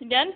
Again?